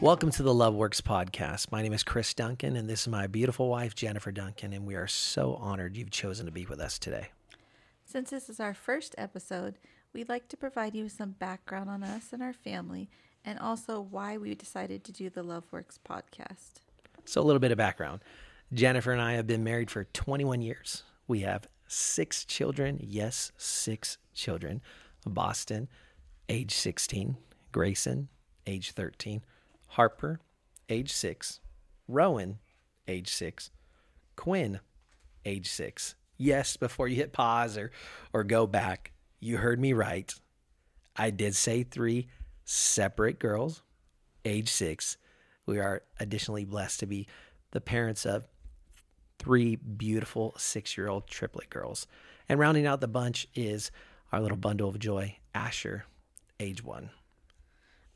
Welcome to the Love Works podcast. My name is Chris Duncan, and this is my beautiful wife, Jennifer Duncan, and we are so honored you've chosen to be with us today. Since this is our first episode, we'd like to provide you with some background on us and our family, and also why we decided to do the Love Works podcast. So, a little bit of background Jennifer and I have been married for 21 years. We have six children. Yes, six children. Boston, age 16. Grayson, age 13. Harper, age 6. Rowan, age 6. Quinn, age 6. Yes, before you hit pause or, or go back, you heard me right. I did say three separate girls, age 6. We are additionally blessed to be the parents of three beautiful six year old triplet girls. And rounding out the bunch is our little bundle of joy, Asher, age one.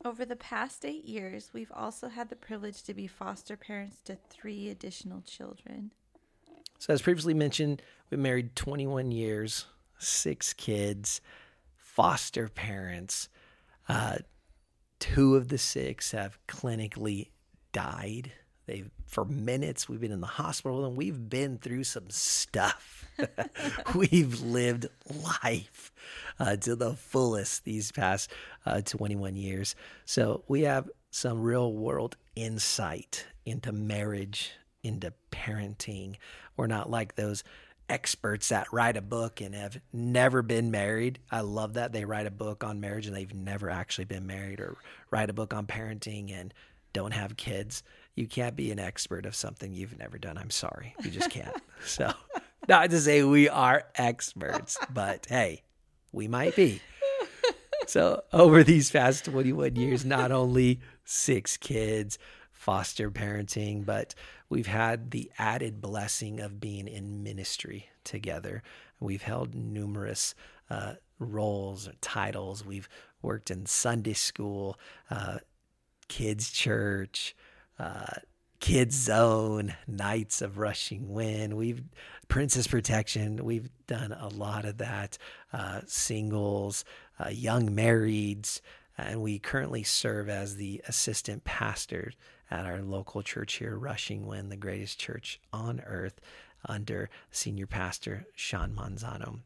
Over the past eight years, we've also had the privilege to be foster parents to three additional children. So, as previously mentioned, we've married 21 years, six kids, foster parents. Uh, two of the six have clinically died. They for minutes we've been in the hospital and we've been through some stuff. we've lived life uh, to the fullest these past uh, 21 years. So we have some real world insight into marriage, into parenting. We're not like those experts that write a book and have never been married. I love that they write a book on marriage and they've never actually been married or write a book on parenting and don't have kids. You can't be an expert of something you've never done. I'm sorry. You just can't. so, not to say we are experts, but hey, we might be. So, over these past 21 years, not only six kids, foster parenting, but we've had the added blessing of being in ministry together. We've held numerous uh, roles or titles. We've worked in Sunday school, uh, kids' church, uh, Kids Zone, Knights of Rushing Wind. We've Princess Protection. We've done a lot of that. Uh, singles, uh, young marrieds, and we currently serve as the assistant pastor at our local church here, Rushing Wind, the greatest church on earth, under senior pastor Sean Manzano.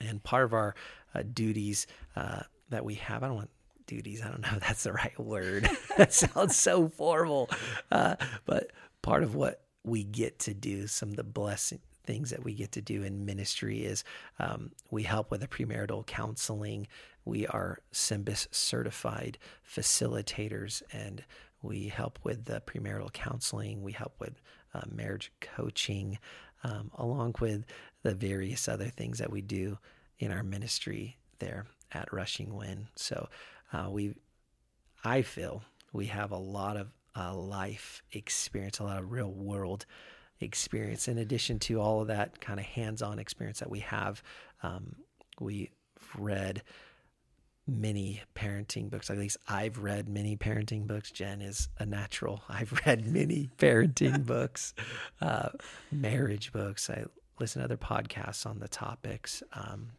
And part of our uh, duties uh, that we have, I don't want duties. I don't know if that's the right word. that sounds so formal. Uh, but part of what we get to do, some of the blessing things that we get to do in ministry is um, we help with the premarital counseling. We are SYMBIS certified facilitators and we help with the premarital counseling. We help with uh, marriage coaching, um, along with the various other things that we do in our ministry there at Rushing Wind. So uh, we, I feel, we have a lot of uh, life experience, a lot of real world experience. In addition to all of that kind of hands-on experience that we have, um, we've read many parenting books. At least I've read many parenting books. Jen is a natural. I've read many parenting books, uh, marriage books. I listen to other podcasts on the topics. Um,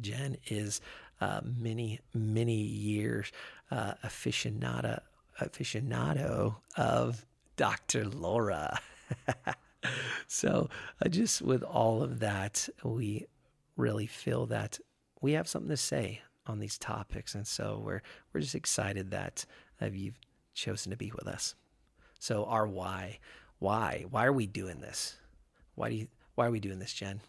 Jen is uh, many, many years uh, aficionado, aficionado of Dr. Laura. so, uh, just with all of that, we really feel that we have something to say on these topics, and so we're we're just excited that uh, you've chosen to be with us. So, our why, why, why are we doing this? Why do you, why are we doing this, Jen?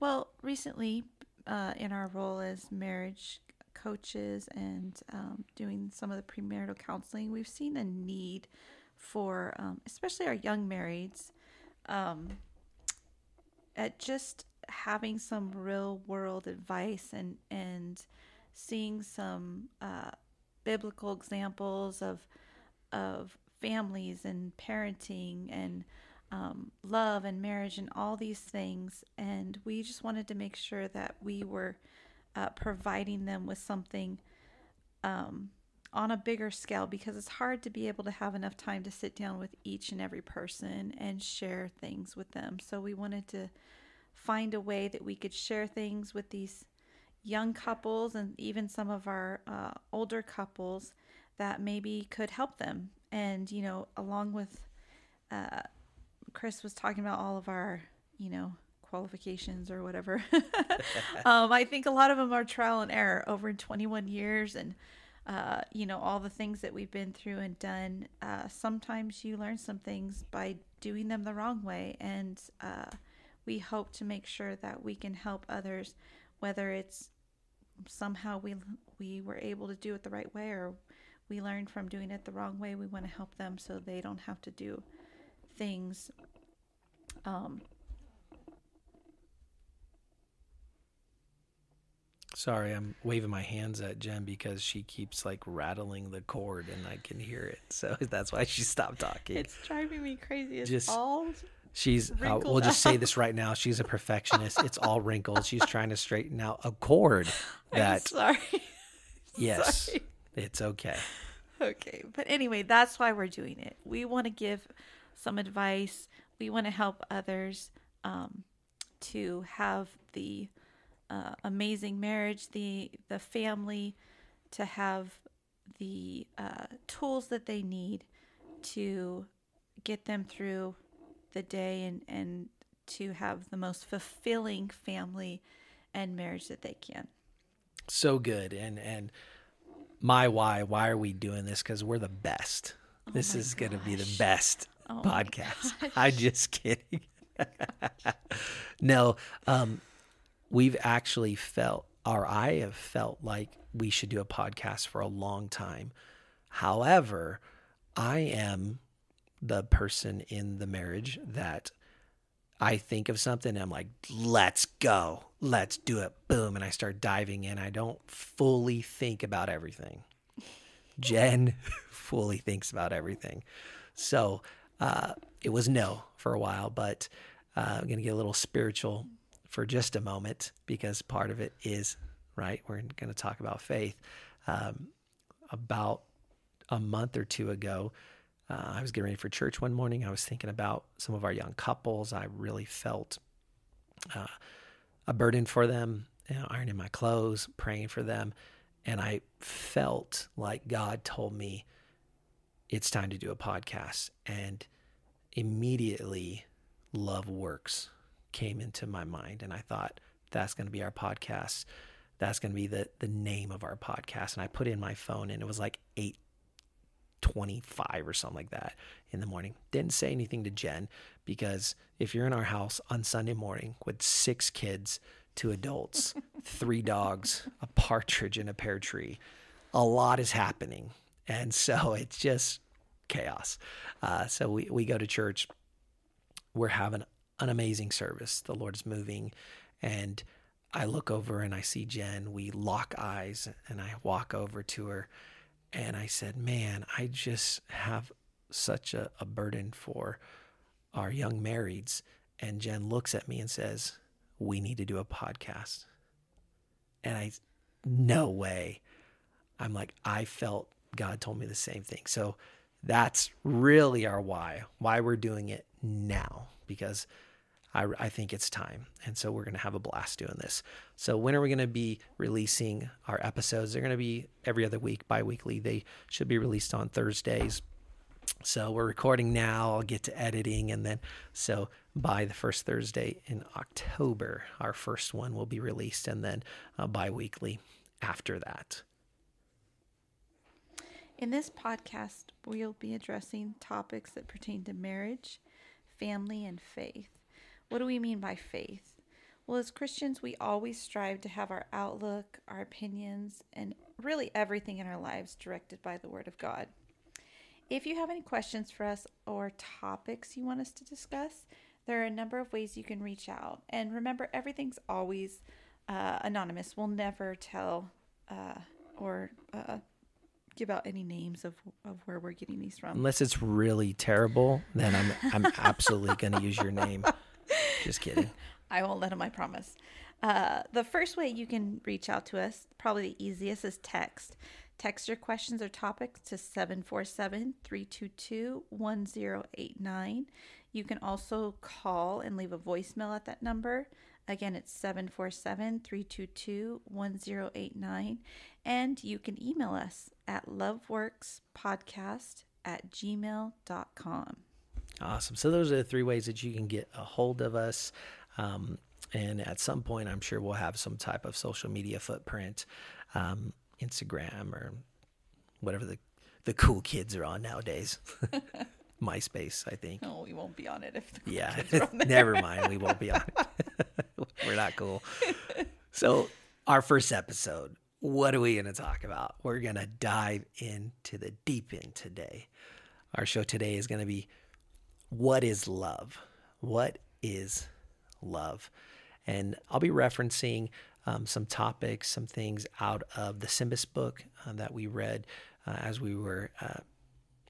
Well, recently uh, in our role as marriage coaches and um, doing some of the premarital counseling, we've seen a need for, um, especially our young marrieds, um, at just having some real world advice and and seeing some uh, biblical examples of of families and parenting and um, love and marriage and all these things. And we just wanted to make sure that we were uh, providing them with something um, on a bigger scale because it's hard to be able to have enough time to sit down with each and every person and share things with them. So we wanted to find a way that we could share things with these young couples and even some of our uh, older couples that maybe could help them. And, you know, along with uh, Chris was talking about all of our, you know, qualifications or whatever. um, I think a lot of them are trial and error over 21 years and, uh, you know, all the things that we've been through and done. Uh, sometimes you learn some things by doing them the wrong way. And uh, we hope to make sure that we can help others, whether it's somehow we we were able to do it the right way or we learned from doing it the wrong way. We want to help them so they don't have to do things um, Sorry, I'm waving my hands at Jen because she keeps like rattling the cord and I can hear it. So that's why she stopped talking. It's driving me crazy. It's Just all She's, uh, we'll just say this right now. She's a perfectionist. It's all wrinkled. She's trying to straighten out a cord I'm that, sorry. yes, Sorry. it's okay. Okay, but anyway, that's why we're doing it. We want to give some advice. We want to help others um, to have the uh, amazing marriage, the the family, to have the uh, tools that they need to get them through the day and and to have the most fulfilling family and marriage that they can. So good. And, and my why, why are we doing this? Because we're the best. this is going to be the best Oh podcast. I'm just kidding. no, um, we've actually felt, or I have felt like we should do a podcast for a long time. However, I am the person in the marriage that I think of something and I'm like, let's go, let's do it, boom. And I start diving in. I don't fully think about everything. Jen fully thinks about everything. So uh, it was no for a while, but uh, I'm going to get a little spiritual for just a moment because part of it is, right? We're going to talk about faith. Um, about a month or two ago, uh, I was getting ready for church one morning. I was thinking about some of our young couples. I really felt uh, a burden for them, you know, ironing my clothes, praying for them. And I felt like God told me, it's time to do a podcast. And immediately, Love Works came into my mind. And I thought, that's going to be our podcast. That's going to be the, the name of our podcast. And I put in my phone, and it was like 8 25 or something like that in the morning. Didn't say anything to Jen because if you're in our house on Sunday morning with six kids, two adults, three dogs, a partridge in a pear tree, a lot is happening. And so it's just chaos. Uh, so we, we go to church. We're having an amazing service. The Lord is moving. And I look over and I see Jen. We lock eyes and I walk over to her and I said, Man, I just have such a, a burden for our young marrieds. And Jen looks at me and says, We need to do a podcast. And I, no way. I'm like, I felt God told me the same thing. So that's really our why, why we're doing it now, because I, I think it's time. And so we're going to have a blast doing this. So, when are we going to be releasing our episodes? They're going to be every other week, bi weekly. They should be released on Thursdays. So, we're recording now. I'll get to editing. And then, so by the first Thursday in October, our first one will be released. And then uh, bi weekly after that. In this podcast, we'll be addressing topics that pertain to marriage, family, and faith. What do we mean by faith? Well, as Christians, we always strive to have our outlook, our opinions, and really everything in our lives directed by the Word of God. If you have any questions for us or topics you want us to discuss, there are a number of ways you can reach out. And remember, everything's always uh, anonymous. We'll never tell uh, or uh, give out any names of, of where we're getting these from. Unless it's really terrible, then I'm, I'm absolutely going to use your name. Just kidding. I won't let him, I promise. Uh, the first way you can reach out to us, probably the easiest, is text. Text your questions or topics to 747 322 1089. You can also call and leave a voicemail at that number. Again, it's 747 322 1089. And you can email us at loveworkspodcast at gmail.com. Awesome. So those are the three ways that you can get a hold of us. Um, and at some point, I'm sure we'll have some type of social media footprint, um, Instagram or whatever the the cool kids are on nowadays. MySpace, I think. No, we won't be on it if the cool yeah, kids are on there. never mind. We won't be on it. We're not cool. So, our first episode, what are we going to talk about? We're going to dive into the deep end today. Our show today is going to be what is love? What is love? And I'll be referencing um, some topics, some things out of the SYMBIS book uh, that we read uh, as we were uh,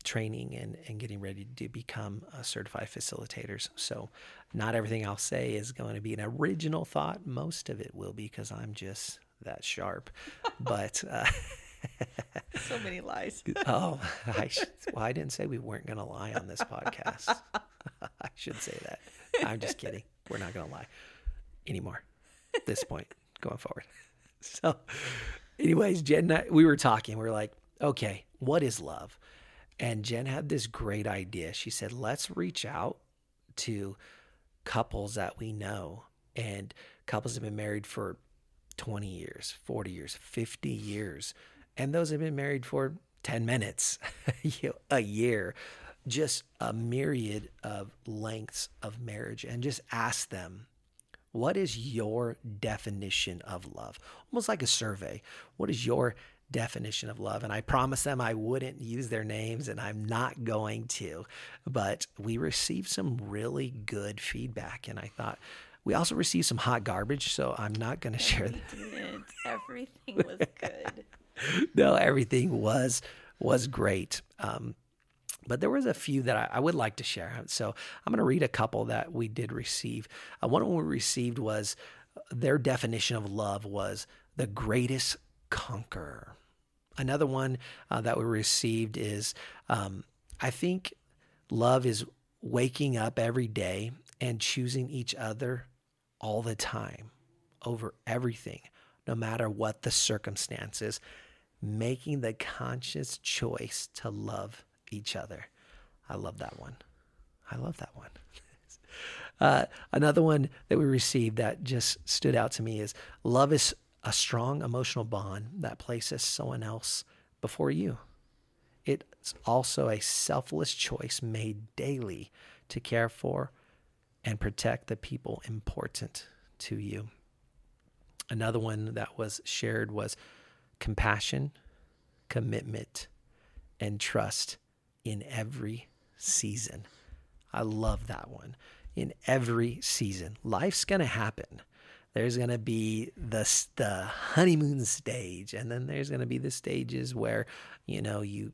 training and, and getting ready to become uh, certified facilitators. So, not everything I'll say is going to be an original thought. Most of it will be because I'm just that sharp. But, uh, so many lies. oh, I should, well, I didn't say we weren't going to lie on this podcast. I should say that. I'm just kidding. We're not going to lie anymore at this point going forward. So, anyways, Jen and I, we were talking. We were like, okay, what is love? And Jen had this great idea. She said, let's reach out to couples that we know. And couples have been married for 20 years, 40 years, 50 years. And those have been married for 10 minutes, a year, just a myriad of lengths of marriage. And just ask them, what is your definition of love? Almost like a survey. What is your definition of love. And I promised them I wouldn't use their names, and I'm not going to. But we received some really good feedback, and I thought we also received some hot garbage. So I'm not going to share that. Didn't. Everything was good. no, everything was was great. Um, but there was a few that I, I, would like to share. So I'm going to read a couple that we did receive. Uh, one of we received was their definition of love was the greatest conqueror. Another one uh, that we received is um, I think love is waking up every day and choosing each other all the time over everything, no matter what the circumstances, making the conscious choice to love each other. I love that one. I love that one. uh, another one that we received that just stood out to me is love is a strong emotional bond that places someone else before you. It's also a selfless choice made daily to care for and protect the people important to you. Another one that was shared was compassion, commitment, and trust in every season. I love that one. In every season, life's going to happen there's going to be the the honeymoon stage and then there's going to be the stages where you know you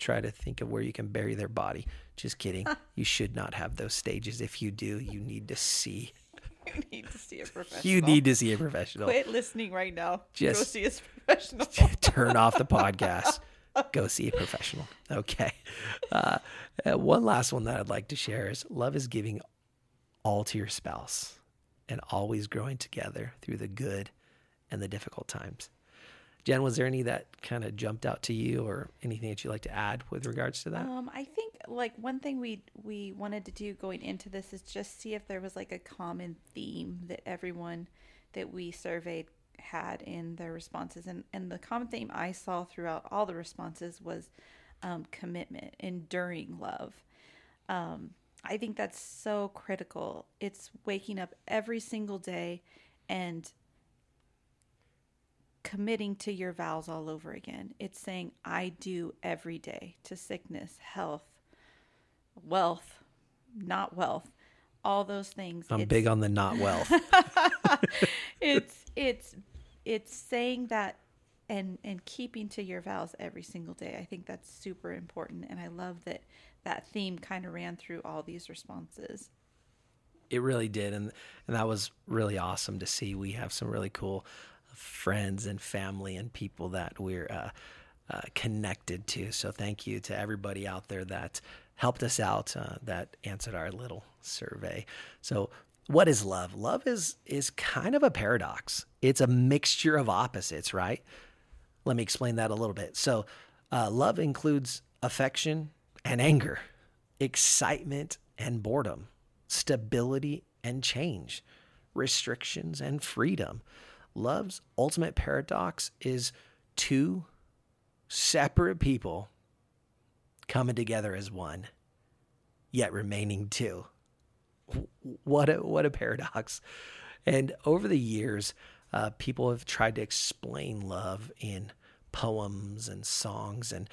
try to think of where you can bury their body. Just kidding. You should not have those stages. If you do you need to see. You need to see a professional. You need to see a professional. Quit listening right now. Just go see a professional. turn off the podcast. Go see a professional. Okay. Uh, uh, one last one that i'd like to share is love is giving all to your spouse and always growing together through the good and the difficult times. Jen, was there any that kind of jumped out to you or anything that you'd like to add with regards to that? Um, I think like one thing we we wanted to do going into this is just see if there was like a common theme that everyone that we surveyed had in their responses. And and the common theme I saw throughout all the responses was um, commitment, enduring love. Um, I think that's so critical. It's waking up every single day and committing to your vows all over again. It's saying, I do every day to sickness, health, wealth, not wealth, all those things. I'm it's, big on the not wealth. it's, it's, it's saying that and, and keeping to your vows every single day. I think that's super important. And I love that that theme kind of ran through all these responses. It really did, and and that was really awesome to see. We have some really cool friends and family and people that we're uh, uh, connected to. So thank you to everybody out there that helped us out uh, that answered our little survey. So, what is love? Love is is kind of a paradox. It's a mixture of opposites, right? Let me explain that a little bit. So, uh, love includes affection and anger, excitement and boredom, stability and change, restrictions and freedom. Love's ultimate paradox is two separate people coming together as one, yet remaining two. What a what a paradox! And over the years, uh, people have tried to explain love in poems and songs, and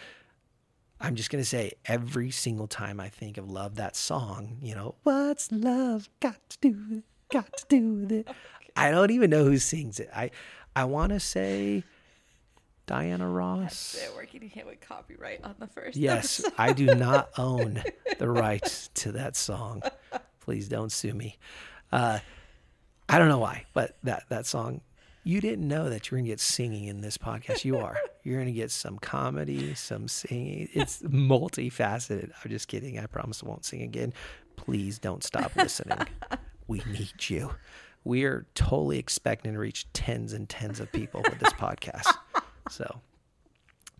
I'm just gonna say every single time I think of love, that song, you know, what's love got to do? Got to do with it. I don't even know who sings it. I I want to say Diana Ross. We're getting hit with copyright on the first. Yes, episode. I do not own the rights to that song. Please don't sue me. Uh, I don't know why, but that that song. You didn't know that you're gonna get singing in this podcast. You are. You're gonna get some comedy, some singing. It's multifaceted. I'm just kidding. I promise I won't sing again. Please don't stop listening. We need you. We are totally expecting to reach tens and tens of people with this podcast. So,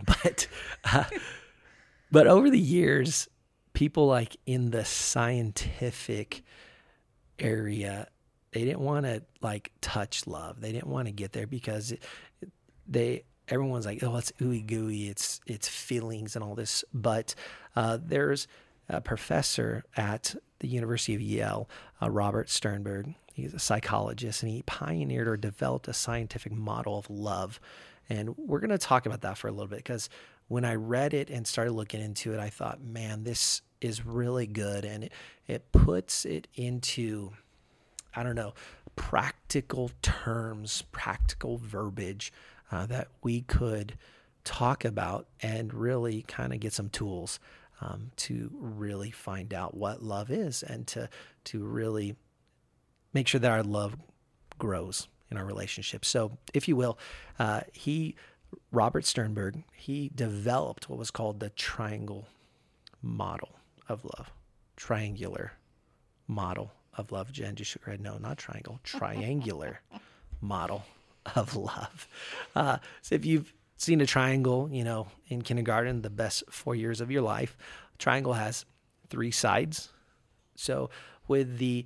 but uh, but over the years, people like in the scientific area, they didn't want to like touch love. They didn't want to get there because it, they everyone's like, oh, it's ooey gooey, it's it's feelings and all this. But uh, there's a professor at the University of Yale, uh, Robert Sternberg. He's a psychologist, and he pioneered or developed a scientific model of love. And we're going to talk about that for a little bit because when I read it and started looking into it, I thought, man, this is really good. And it, it puts it into, I don't know, practical terms, practical verbiage uh, that we could talk about and really kind of get some tools um, to really find out what love is and to to really make sure that our love grows in our relationship. So, if you will, uh, he, Robert Sternberg, he developed what was called the triangle model of love, triangular model of love. Jen just shook her head. No, not triangle, triangular model of love. Uh, so, if you've seen a triangle, you know, in kindergarten, the best four years of your life, a triangle has three sides. So, with the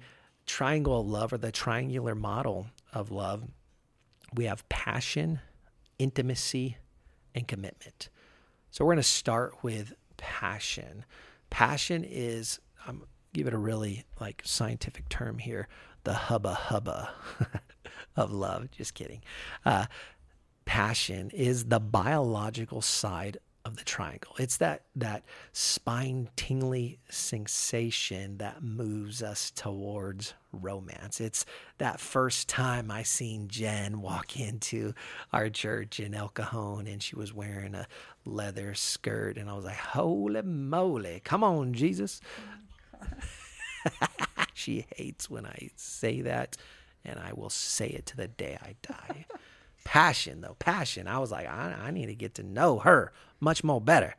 triangle of love or the triangular model of love, we have passion, intimacy, and commitment. So we're going to start with passion. Passion is, I'm give it a really like scientific term here, the hubba hubba of love. Just kidding. Uh, passion is the biological side of the triangle. It's that that spine tingly sensation that moves us towards romance. It's that first time I seen Jen walk into our church in El Cajon and she was wearing a leather skirt and I was like, "Holy moly. Come on, Jesus." she hates when I say that and I will say it to the day I die passion though passion i was like I, I, need to get to know her much more better.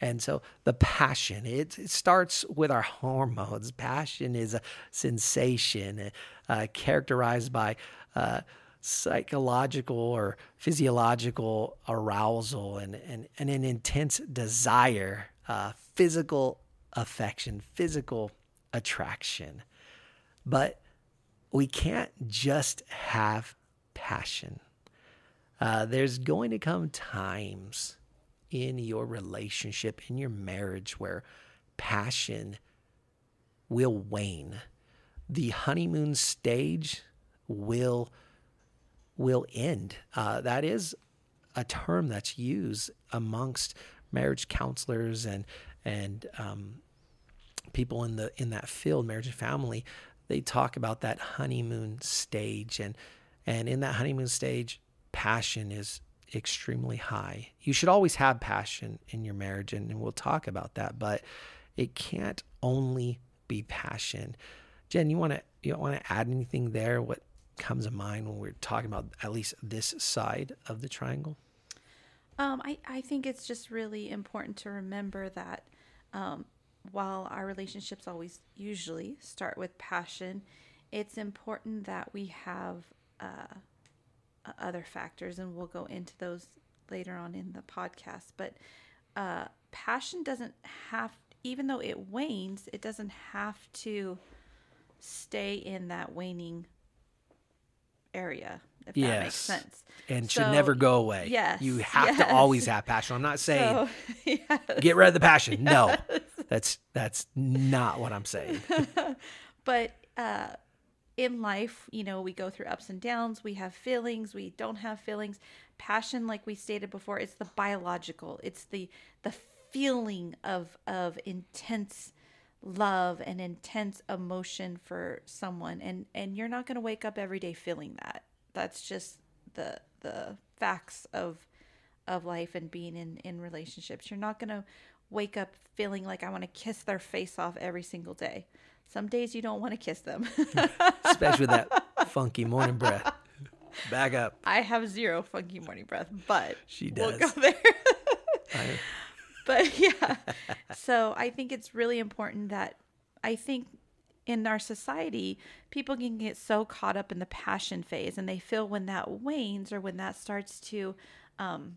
And so the passion it, it starts with our hormones. Passion is a sensation uh, characterized by uh, psychological or physiological arousal and, and, and an intense desire uh, physical affection physical attraction. But we can't just have passion. Uh, there's going to come times in your relationship, in your marriage, where passion will wane. The honeymoon stage will will end. Uh, that is a term that's used amongst marriage counselors and and um, people in the in that field, marriage and family. They talk about that honeymoon stage, and and in that honeymoon stage, passion is extremely high. You should always have passion in your marriage, and, and we'll talk about that, but it can't only be passion. Jen, you want to you want to add anything there? What comes to mind when we're talking about at least this side of the triangle? Um, I, I think it's just really important to remember that um, while our relationships always usually start with passion, it's important that we have uh, other factors, and we'll go into those later on in the podcast. But uh, passion doesn't have, even though it wanes, it doesn't have to stay in that waning area. If yes. that makes sense. And So, should never go away. yes, You have yes. to always have passion. I'm not saying So, yes. get rid of the passion. No. That's that's not what I'm saying. but uh, in life, you know, we go through ups and downs. We have feelings. We don't have feelings. Passion, like we stated before, it's the biological. It's the the feeling of of intense love and intense emotion for someone, and and you're not going to wake up every day feeling that. That's just the the facts of of life and being in in relationships. You're not going to wake up feeling like I want to kiss their face off every single day. Some days you don't want to kiss them. Especially with that funky morning breath. Back up. I have zero funky morning breath, but She does. we'll go there. I- but yeah. So I think it's really important that I think in our society, people can get so caught up in the passion phase and they feel when that wanes or when that starts to um,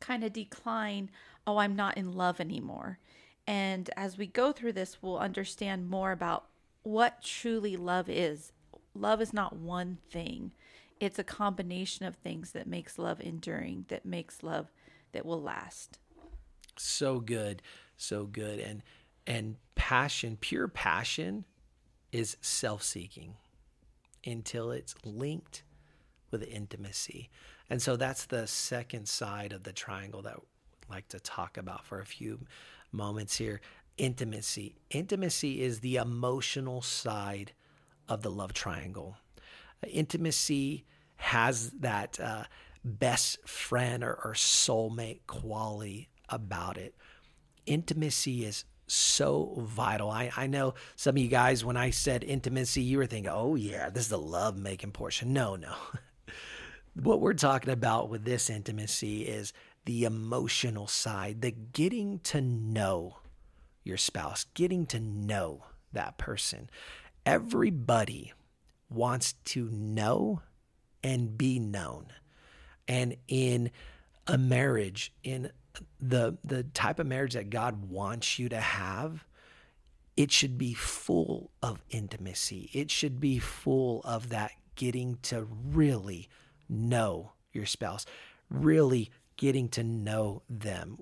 kind of decline, oh, I'm not in love anymore. And as we go through this, we'll understand more about what truly love is. Love is not one thing, it's a combination of things that makes love enduring, that makes love that will last. so good so good and and passion pure passion is self-seeking until it's linked with intimacy and so that's the second side of the triangle that i'd like to talk about for a few moments here intimacy intimacy is the emotional side of the love triangle intimacy has that uh, best friend or, or soulmate quality about it. Intimacy is so vital. I, I know some of you guys, when I said intimacy, you were thinking, oh, yeah, this is the love making portion. No, no. what we're talking about with this intimacy is the emotional side, the getting to know your spouse, getting to know that person. Everybody wants to know and be known. And in a marriage, in the the type of marriage that God wants you to have, it should be full of intimacy. It should be full of that getting to really know your spouse, really getting to know them,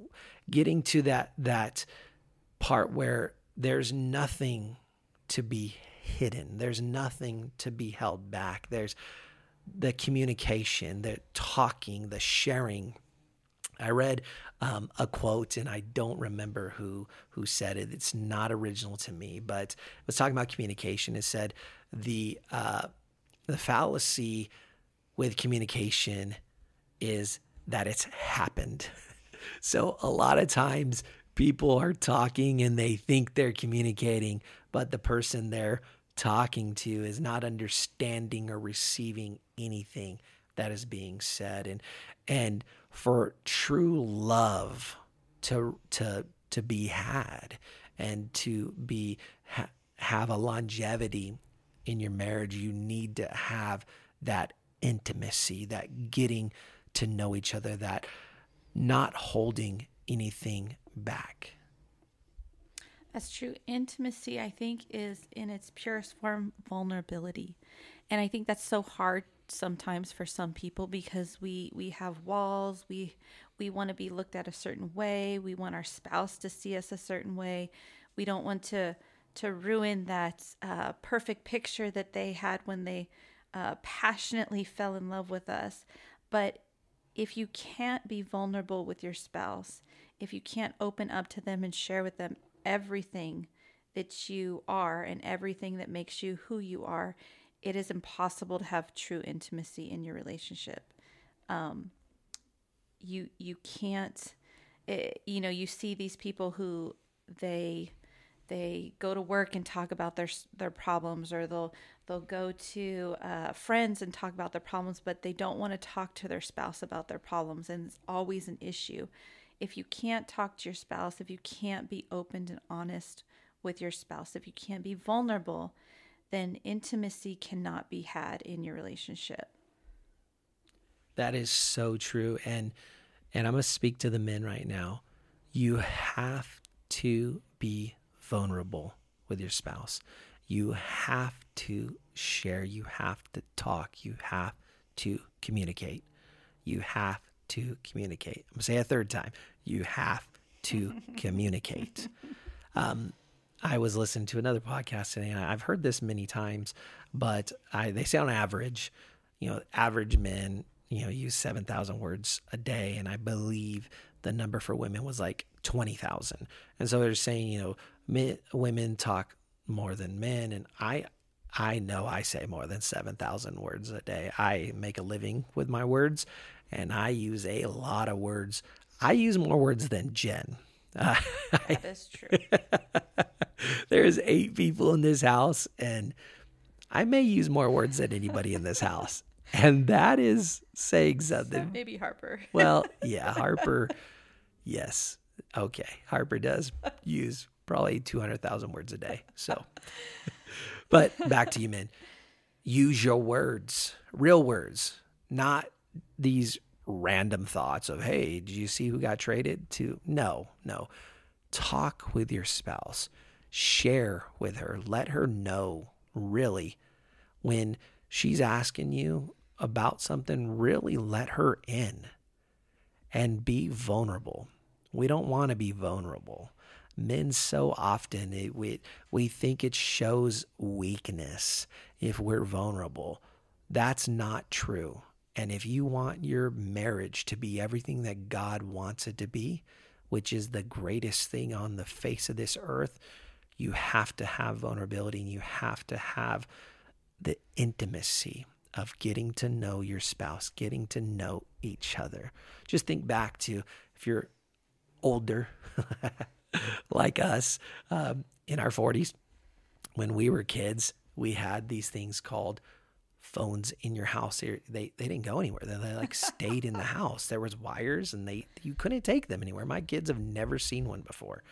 getting to that that part where there's nothing to be hidden. There's nothing to be held back. There's the communication, the talking, the sharing. I read um, a quote, and I don't remember who who said it. It's not original to me, but it was talking about communication. It said the uh, the fallacy with communication is that it's happened. So a lot of times people are talking and they think they're communicating, but the person they're talking to is not understanding or receiving anything that is being said and and for true love to to to be had and to be ha, have a longevity in your marriage you need to have that intimacy that getting to know each other that not holding anything back That's true. Intimacy, I think, is in its purest form vulnerability. And I think that's so hard sometimes for some people because we we have walls, we we want to be looked at a certain way, we want our spouse to see us a certain way. We don't want to to ruin that uh, perfect picture that they had when they uh, passionately fell in love with us. But if you can't be vulnerable with your spouse, if you can't open up to them and share with them everything that you are and everything that makes you who you are, it is impossible to have true intimacy in your relationship. Um, you you can't, it, you know, you see these people who they they go to work and talk about their their problems, or they'll they'll go to uh, friends and talk about their problems, but they don't want to talk to their spouse about their problems, and it's always an issue. if you can't talk to your spouse, if you can't be open and honest with your spouse, if you can't be vulnerable, then intimacy cannot be had in your relationship. That is so true. And and I'm gonna speak to the men right now. You have to be vulnerable with your spouse. You have to share. You have to talk. You have to communicate. You have to communicate. I'm gonna say a third time. You have to communicate. Um, I was listening to another podcast today, and I've heard this many times, but I, they say on average, you know, average men, you know, use 7,000 words a day. And I believe the number for women was like 20,000. And so they're saying, you know, men, women talk more than men. And I, I know I say more than 7,000 words a day. I make a living with my words and I use a lot of words. I use more words than Jen. Uh, that is true. There's eight people in this house, and I may use more words than anybody in this house. And that is saying something. Maybe Harper. well, yeah, Harper. Yes. Okay. Harper does use probably 200,000 words a day. So, but back to you, men. Use your words, real words, not these random thoughts of, hey, did you see who got traded to? No, no. Talk with your spouse, share with her, let her know really when she's asking you about something, really let her in and be vulnerable. We don't want to be vulnerable. Men so often it, we we think it shows weakness if we're vulnerable. That's not true. And if you want your marriage to be everything that God wants it to be, which is the greatest thing on the face of this earth, you have to have vulnerability and you have to have the intimacy of getting to know your spouse, getting to know each other. Just think back to if you're older, like us, um, in our 40s, when we were kids, we had these things called phones in your house. They they, didn't go anywhere. They, they like stayed in the house. There was wires and they you couldn't take them anywhere. My kids have never seen one before.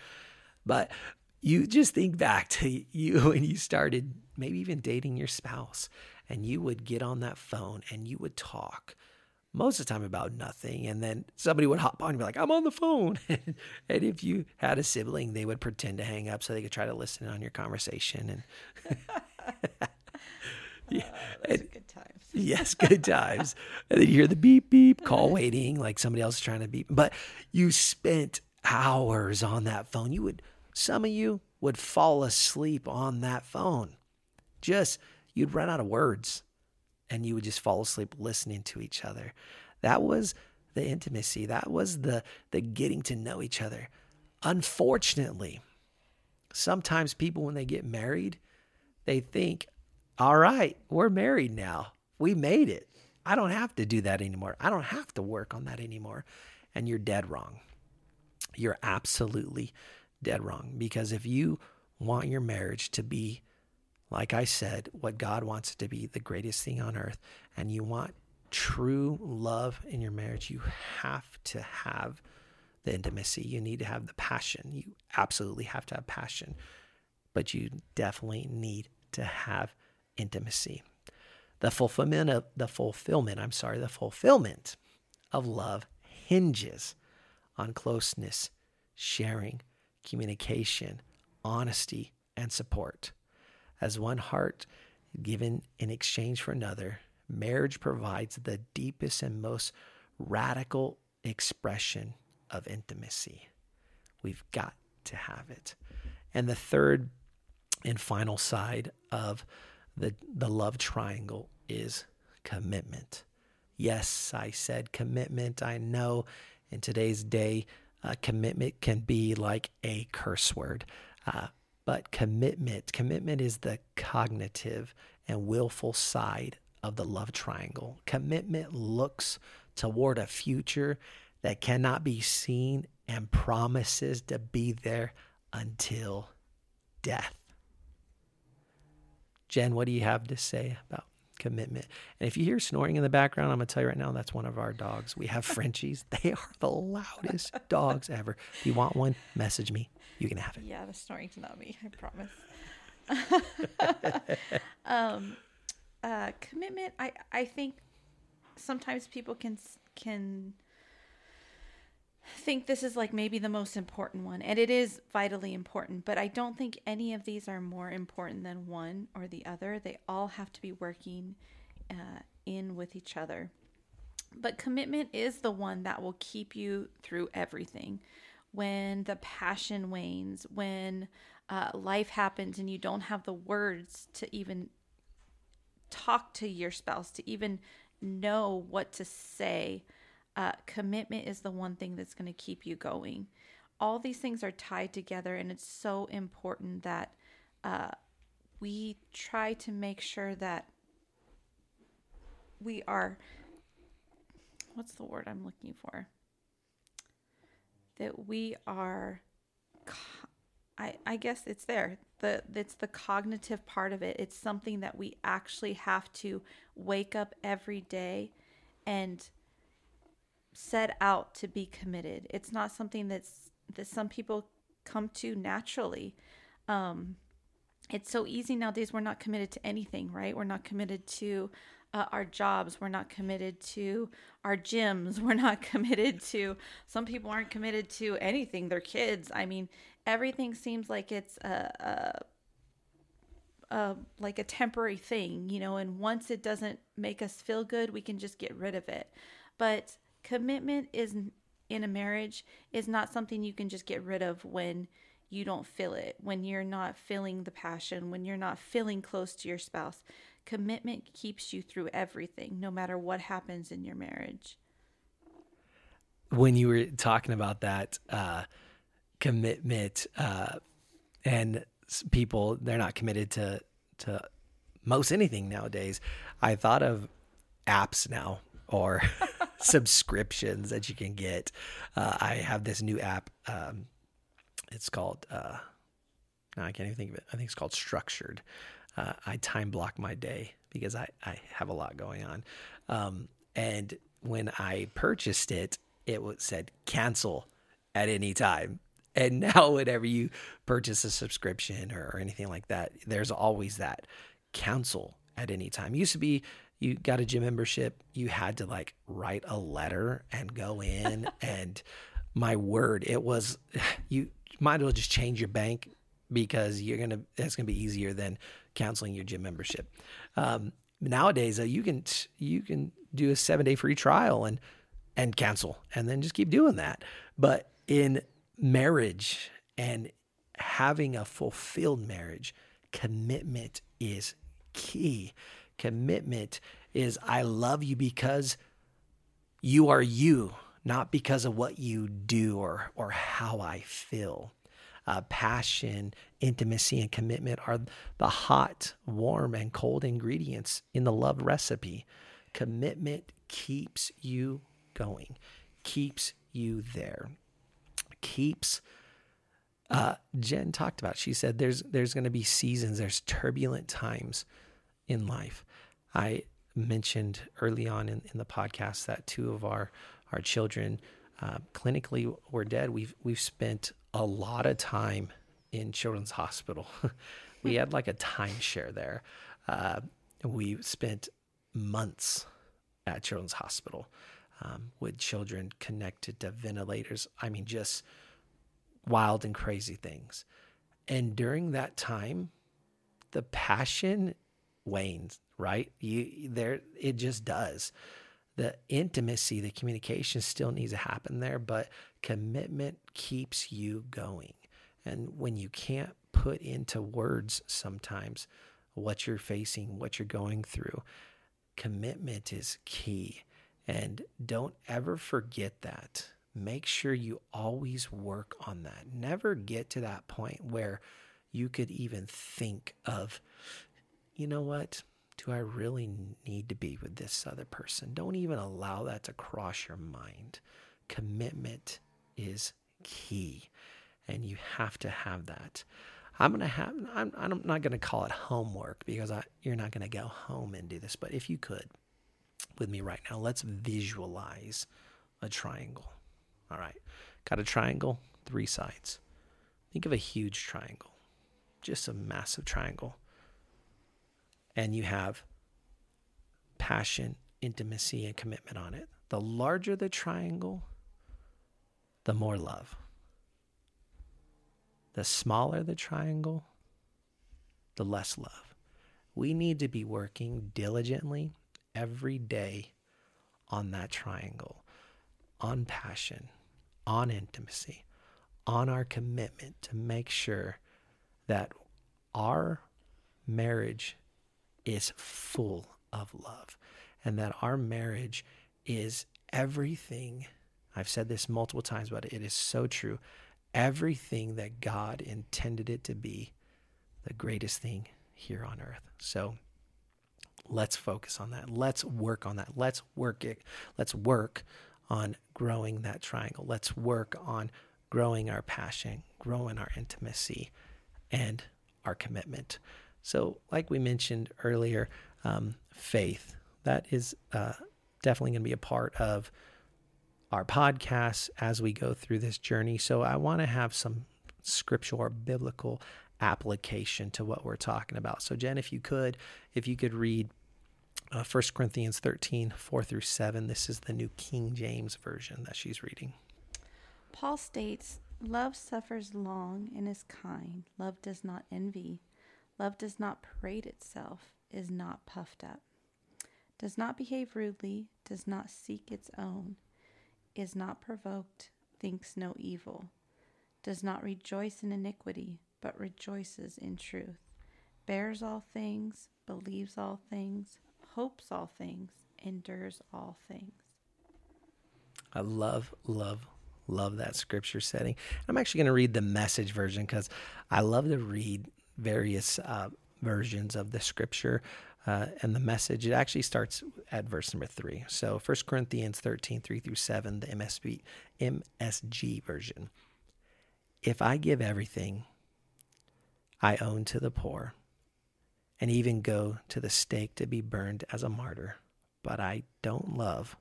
But you just think back to you when you started maybe even dating your spouse and you would get on that phone and you would talk most of the time about nothing and then somebody would hop on and be like i'm on the phone and if you had a sibling they would pretend to hang up so they could try to listen on your conversation and yeah. Uh, and, good times. yes, good times. and then you hear the beep beep call waiting, like somebody else is trying to beep. But you spent hours on that phone. You would some of you would fall asleep on that phone. Just you'd run out of words and you would just fall asleep listening to each other. That was the intimacy. That was the the getting to know each other. Unfortunately, sometimes people when they get married, they think, all right, we're married now. We made it. I don't have to do that anymore. I don't have to work on that anymore. And you're dead wrong. You're absolutely dead wrong. Because if you want your marriage to be, like I said, what God wants it to be, the greatest thing on earth, and you want true love in your marriage, you have to have the intimacy. You need to have the passion. You absolutely have to have passion. But you definitely need to have intimacy. The fulfillment of the fulfillment, I'm sorry, the fulfillment of love hinges on closeness, sharing, communication, honesty, and support. As one heart given in exchange for another, marriage provides the deepest and most radical expression of intimacy. We've got to have it. And the third and final side of the, the love triangle is commitment. Yes, I said commitment. I know in today's day, uh, commitment can be like a curse word. Uh, but commitment, commitment is the cognitive and willful side of the love triangle. Commitment looks toward a future that cannot be seen and promises to be there until death. Jen, what do you have to say about commitment. And if you hear snoring in the background, I'm going to tell you right now, that's one of our dogs. We have Frenchies. They are the loudest dogs ever. If you want one, message me. You can have it. Yeah, the snoring's not me, I promise. um, uh, commitment, I, I think sometimes people can can think this is like maybe the most important one and it is vitally important but i don't think any of these are more important than one or the other they all have to be working uh, in with each other but commitment is the one that will keep you through everything when the passion wanes when uh, life happens and you don't have the words to even talk to your spouse to even know what to say uh, commitment is the one thing that's going to keep you going. All these things are tied together, and it's so important that uh, we try to make sure that we are what's the word I'm looking for? That we are I I guess it's there. The it's the cognitive part of it. It's something that we actually have to wake up every day and set out to be committed. It's not something that's that some people come to naturally. Um, it's so easy nowadays. We're not committed to anything, right? We're not committed to uh, our jobs. We're not committed to our gyms. We're not committed to. Some people aren't committed to anything. Their kids. I mean, everything seems like it's a, a, a like a temporary thing, you know. And once it doesn't make us feel good, we can just get rid of it. But commitment is in a marriage is not something you can just get rid of when you don't feel it, when you're not feeling the passion, when you're not feeling close to your spouse. Commitment keeps you through everything, no matter what happens in your marriage. When you were talking about that uh, commitment uh, and people, they're not committed to to most anything nowadays. I thought of apps now or subscriptions that you can get. Uh, I have this new app. Um, it's called, uh, no, I can't even think of it. I think it's called Structured. Uh, I time block my day because I, I have a lot going on. Um, and when I purchased it, it said cancel at any time. And now, whenever you purchase a subscription or, or anything like that, there's always that cancel at any time. It used to be you got a gym membership, you had to like write a letter and go in and my word, it was you might as well just change your bank because you're gonna that's gonna be easier than canceling your gym membership. Um, nowadays, uh, you can you can do a seven day free trial and and cancel and then just keep doing that. But in marriage and having a fulfilled marriage, commitment is key commitment is I love you because you are you, not because of what you do or, or how I feel. Uh, passion, intimacy, and commitment are the hot, warm, and cold ingredients in the love recipe. Commitment keeps you going, keeps you there, keeps. Uh, Jen talked about. She said there's there's going to be seasons. There's turbulent times in life. I mentioned early on in, in the podcast that two of our our children uh, clinically were dead. We've we've spent a lot of time in Children's Hospital. we had like a timeshare there. Uh, we spent months at Children's Hospital um, with children connected to ventilators. I mean, just wild and crazy things. And during that time, the passion wanes, right? You there it just does. The intimacy, the communication still needs to happen there, but commitment keeps you going. And when you can't put into words sometimes what you're facing, what you're going through, commitment is key. And don't ever forget that. Make sure you always work on that. Never get to that point where you could even think of you know what? Do I really need to be with this other person? Don't even allow that to cross your mind. Commitment is key, and you have to have that. I'm gonna have. I'm, I'm not gonna call it homework because I, you're not gonna go home and do this. But if you could, with me right now, let's visualize a triangle. All right, got a triangle, three sides. Think of a huge triangle, just a massive triangle, and you have passion, intimacy, and commitment on it. The larger the triangle, the more love. The smaller the triangle, the less love. We need to be working diligently every day on that triangle, on passion, on intimacy, on our commitment to make sure that our marriage is full of love and that our marriage is everything. I've said this multiple times, but it is so true everything that God intended it to be, the greatest thing here on earth. So let's focus on that. Let's work on that. Let's work it. Let's work on growing that triangle. Let's work on growing our passion, growing our intimacy, and our commitment. So, like we mentioned earlier, um, faith that is uh, definitely going to be a part of our podcasts as we go through this journey. So I want to have some scriptural or biblical application to what we're talking about. So Jen, if you could, if you could read uh, 1 Corinthians 13, 4 through 7. This is the New King James Version that she's reading. Paul states, Love suffers long and is kind. Love does not envy. Love does not parade itself, is not puffed up, does not behave rudely, does not seek its own is not provoked, thinks no evil, does not rejoice in iniquity, but rejoices in truth, bears all things, believes all things, hopes all things, endures all things. I love, love, love that scripture setting. I'm actually going to read the message version because I love to read various uh, versions of the scripture uh, and the message. It actually starts at verse number three. So 1 Corinthians 13, 3 through 7, the MSB, MSG version. If I give everything I own to the poor, and even go to the stake to be burned as a martyr, but I don't love,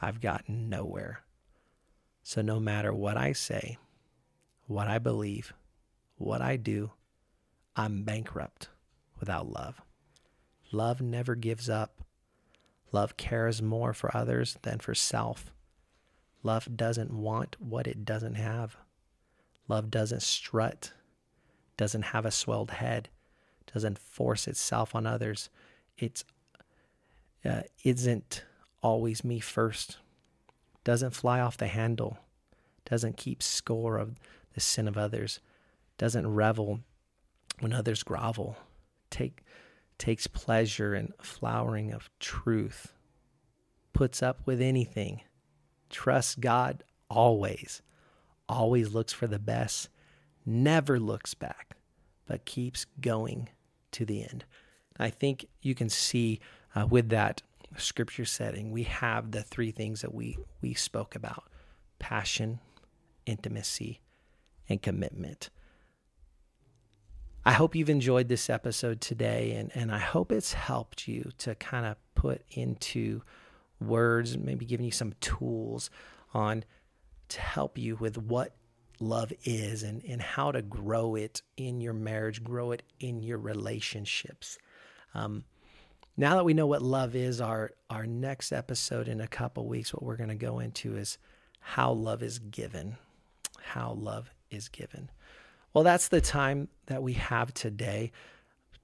I've gotten nowhere. So no matter what I say, what I believe, what I do, I'm bankrupt without love. Love never gives up. Love cares more for others than for self. Love doesn't want what it doesn't have. Love doesn't strut, doesn't have a swelled head, doesn't force itself on others. It's uh, isn't always me first. Doesn't fly off the handle. Doesn't keep score of the sin of others. Doesn't revel when others grovel. Take takes pleasure in flowering of truth, puts up with anything, trusts God always, always looks for the best, never looks back, but keeps going to the end. I think you can see uh, with that scripture setting, we have the three things that we, we spoke about passion, intimacy, and commitment. I hope you've enjoyed this episode today, and, and I hope it's helped you to kind of put into words, maybe giving you some tools on to help you with what love is and, and how to grow it in your marriage, grow it in your relationships. Um, now that we know what love is, our, our next episode in a couple weeks, what we're going to go into is how love is given. How love is given. Well, that's the time that we have today.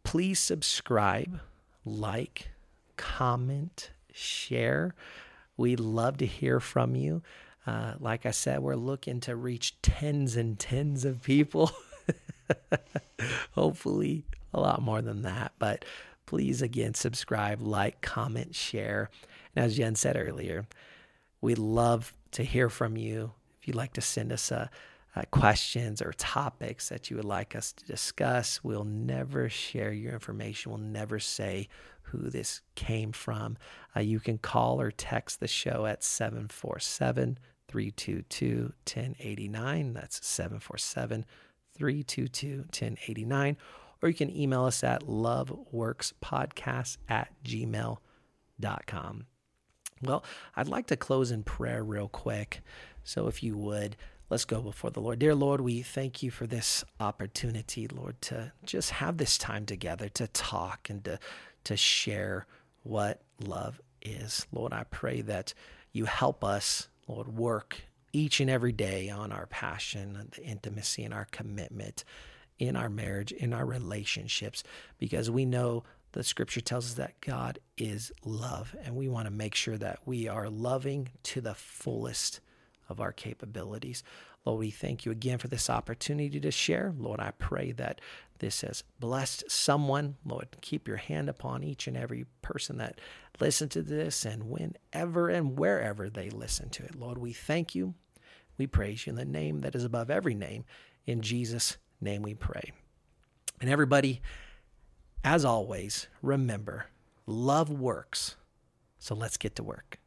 Please subscribe, like, comment, share. We love to hear from you. Uh, like I said, we're looking to reach tens and tens of people. Hopefully, a lot more than that. But please, again, subscribe, like, comment, share. And as Jen said earlier, we love to hear from you. If you'd like to send us a uh, questions or topics that you would like us to discuss. We'll never share your information. We'll never say who this came from. Uh, you can call or text the show at 747 322 1089. That's 747 322 1089. Or you can email us at loveworkspodcast at gmail.com. Well, I'd like to close in prayer real quick. So if you would, let's go before the Lord. Dear Lord, we thank you for this opportunity, Lord, to just have this time together to talk and to, to share what love is. Lord, I pray that you help us, Lord, work each and every day on our passion, the intimacy, and our commitment in our marriage, in our relationships, because we know the scripture tells us that God is love, and we want to make sure that we are loving to the fullest of our capabilities. Lord, we thank you again for this opportunity to share. Lord, I pray that this has blessed someone. Lord, keep your hand upon each and every person that listen to this and whenever and wherever they listen to it. Lord, we thank you. We praise you in the name that is above every name. In Jesus' name we pray. And everybody, as always, remember love works. So let's get to work.